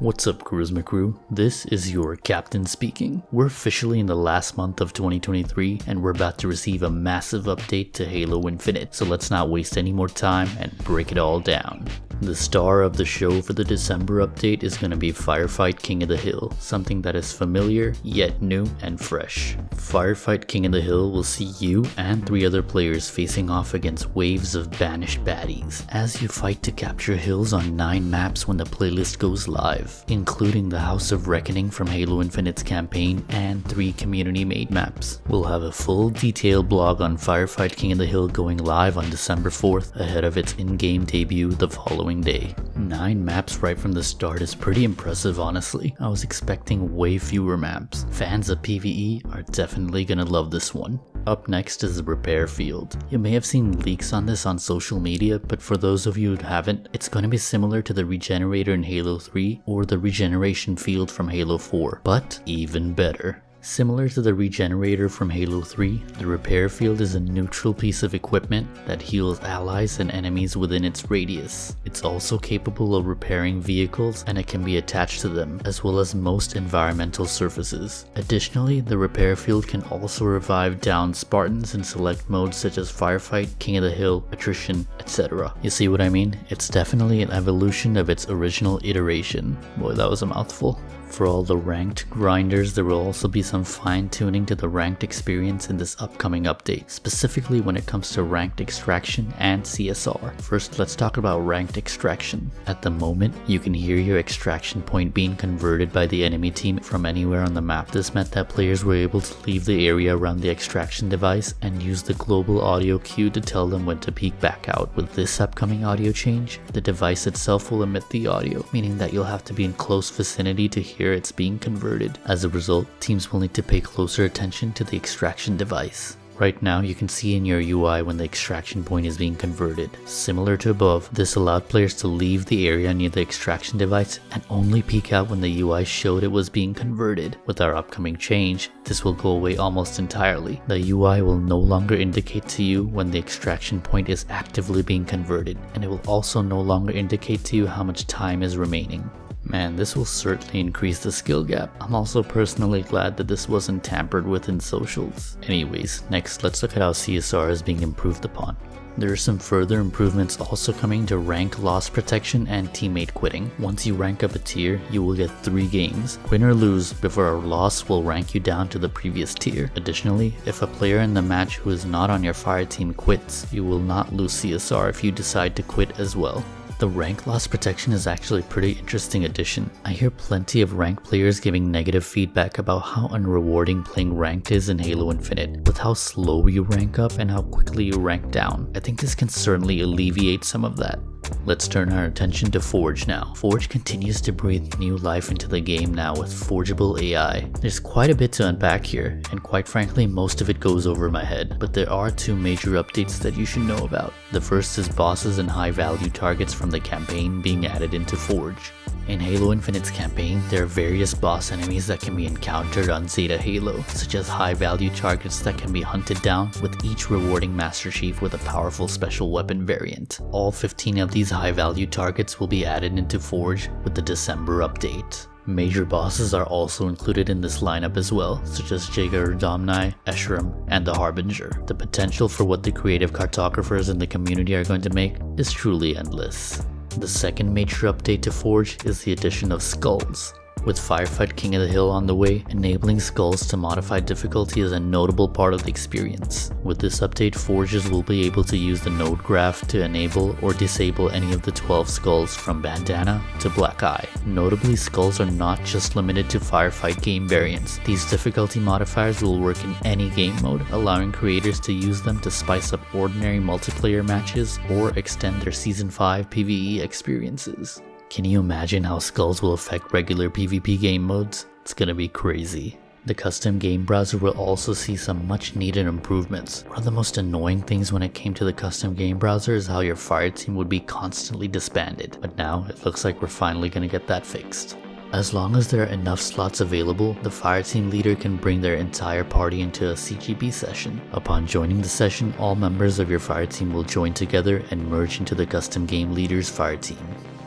What's up, Karizzma Crew? This is your captain speaking. We're officially in the last month of 2023 and we're about to receive a massive update to Halo Infinite, so let's not waste any more time and break it all down. The star of the show for the December update is going to be Firefight King of the Hill, something that is familiar yet new and fresh. Firefight King of the Hill will see you and three other players facing off against waves of banished baddies as you fight to capture hills on 9 maps when the playlist goes live, including the House of Reckoning from Halo Infinite's campaign and 3 community made maps. We'll have a full detailed blog on Firefight King of the Hill going live on December 4th ahead of its in-game debut the following day. 9 maps right from the start is pretty impressive honestly. I was expecting way fewer maps. Fans of PvE are definitely gonna love this one. Up next is the repair field. You may have seen leaks on this on social media, but for those of you who haven't, it's going to be similar to the regenerator in Halo 3 or the regeneration field from Halo 4, but even better. Similar to the regenerator from Halo 3, the repair field is a neutral piece of equipment that heals allies and enemies within its radius. It's also capable of repairing vehicles and it can be attached to them, as well as most environmental surfaces. Additionally, the repair field can also revive downed Spartans in select modes such as Firefight, King of the Hill, Attrition, etc. You see what I mean? It's definitely an evolution of its original iteration. Boy, that was a mouthful. For all the ranked grinders, there will also be some fine tuning to the ranked experience in this upcoming update, specifically when it comes to ranked extraction and CSR. First, let's talk about ranked extraction. At the moment, you can hear your extraction point being converted by the enemy team from anywhere on the map. This meant that players were able to leave the area around the extraction device and use the global audio cue to tell them when to peek back out. With this upcoming audio change, the device itself will emit the audio, meaning that you'll have to be in close vicinity to hear here it's being converted. As a result, teams will need to pay closer attention to the extraction device. Right now, you can see in your UI when the extraction point is being converted. Similar to above, this allowed players to leave the area near the extraction device and only peek out when the UI showed it was being converted. With our upcoming change, this will go away almost entirely. The UI will no longer indicate to you when the extraction point is actively being converted, and it will also no longer indicate to you how much time is remaining. Man, this will certainly increase the skill gap. I'm also personally glad that this wasn't tampered with in socials. Anyways, next let's look at how CSR is being improved upon. There are some further improvements also coming to rank loss protection and teammate quitting. Once you rank up a tier, you will get 3 games. Win or lose before a loss will rank you down to the previous tier. Additionally, if a player in the match who is not on your fire team quits, you will not lose CSR if you decide to quit as well. The rank loss protection is actually a pretty interesting addition. I hear plenty of ranked players giving negative feedback about how unrewarding playing ranked is in Halo Infinite, with how slow you rank up and how quickly you rank down. I think this can certainly alleviate some of that. Let's turn our attention to Forge now. Forge continues to breathe new life into the game now with forgeable AI. There's quite a bit to unpack here, and quite frankly most of it goes over my head, but there are two major updates that you should know about. The first is bosses and high value targets from the campaign being added into Forge. In Halo Infinite's campaign, there are various boss enemies that can be encountered on Zeta Halo, such as high value targets that can be hunted down, with each rewarding Master Chief with a powerful special weapon variant. All 15 of these high value targets will be added into Forge with the December update. Major bosses are also included in this lineup as well, such as Jega 'Rdomnai, Escharum, and the Harbinger. The potential for what the creative cartographers in the community are going to make is truly endless. The second major update to Forge is the addition of skulls. With Firefight King of the Hill on the way, enabling skulls to modify difficulty is a notable part of the experience. With this update, Forges will be able to use the node graph to enable or disable any of the 12 skulls from Bandana to Black Eye. Notably, skulls are not just limited to Firefight game variants. These difficulty modifiers will work in any game mode, allowing creators to use them to spice up ordinary multiplayer matches or extend their Season 5 PvE experiences. Can you imagine how skulls will affect regular PvP game modes? It's gonna be crazy. The custom game browser will also see some much needed improvements. One of the most annoying things when it came to the custom game browser is how your fire team would be constantly disbanded, but now it looks like we're finally gonna get that fixed. As long as there are enough slots available, the fireteam leader can bring their entire party into a CGB session. Upon joining the session, all members of your fireteam will join together and merge into the custom game leader's fireteam.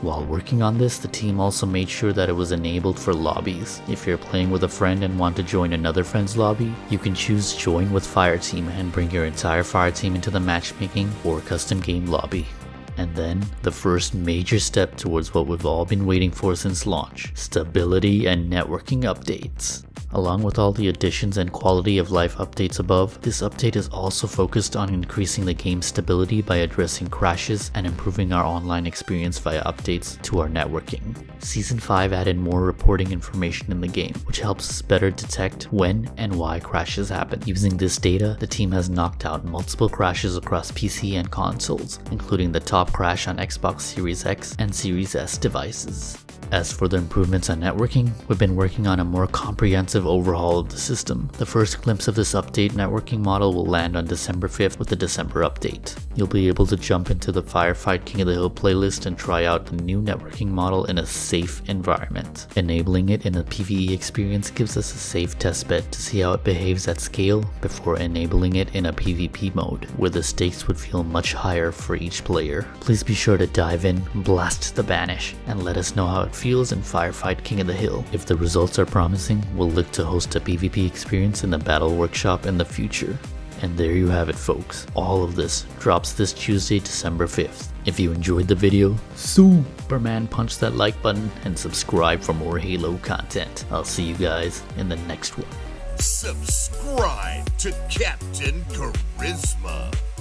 While working on this, the team also made sure that it was enabled for lobbies. If you're playing with a friend and want to join another friend's lobby, you can choose join with Fireteam and bring your entire Fireteam into the matchmaking or custom game lobby. And then, the first major step towards what we've all been waiting for since launch stability and networking updates. Along with all the additions and quality of life updates above, this update is also focused on increasing the game's stability by addressing crashes and improving our online experience via updates to our networking. Season 5 added more reporting information in the game, which helps us better detect when and why crashes happen. Using this data, the team has knocked out multiple crashes across PC and consoles, including the top crash on Xbox Series X and Series S devices. As for the improvements on networking, we've been working on a more comprehensive overhaul of the system. The first glimpse of this update networking model will land on December 5th with the December update. You'll be able to jump into the Firefight King of the Hill playlist and try out the new networking model in a safe environment. Enabling it in a PvE experience gives us a safe testbed to see how it behaves at scale before enabling it in a PvP mode, where the stakes would feel much higher for each player. Please be sure to dive in, blast the banish, and let us know how it feels in Firefight King of the Hill. If the results are promising, we'll look to host a PvP experience in the Battle Workshop in the future. And there you have it folks, all of this drops this Tuesday December 5th. If you enjoyed the video, Superman punch that like button and subscribe for more Halo content. I'll see you guys in the next one. Subscribe to Kaptain Karizzma.